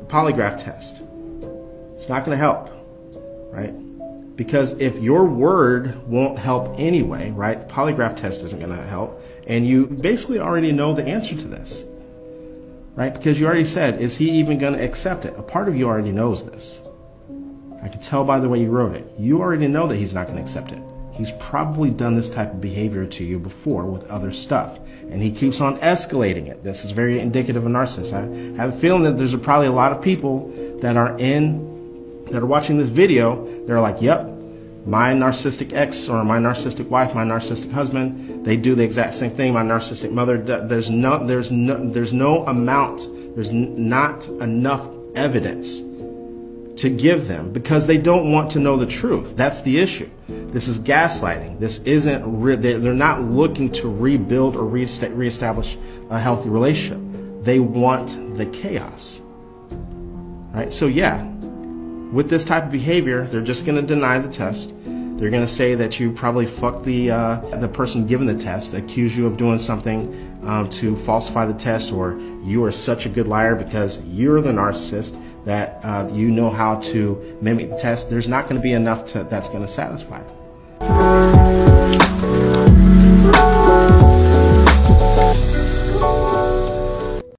The polygraph test. It's not going to help, right? Because if your word won't help anyway, right? The polygraph test isn't going to help. And you basically already know the answer to this, right? Because you already said, is he even going to accept it? A part of you already knows this. I can tell by the way you wrote it. You already know that he's not going to accept it. He's probably done this type of behavior to you before with other stuff. And he keeps on escalating it. This is very indicative of narcissist. I have a feeling that there's probably a lot of people that are in, that are watching this video, they're like, yep, my narcissistic ex or my narcissistic wife, my narcissistic husband, they do the exact same thing. My narcissistic mother, there's no, there's no, there's no amount, there's not enough evidence to give them because they don't want to know the truth. That's the issue. This is gaslighting. This isn't, re- they're not looking to rebuild or reestablish a healthy relationship. They want the chaos. Right? So, yeah, with this type of behavior, they're just going to deny the test. They're going to say that you probably fucked the uh, the person giving the test, accuse you of doing something um, to falsify the test, or you are such a good liar because you're the narcissist that uh, you know how to mimic the test. There's not going to be enough to, that's going to satisfy. Thank you.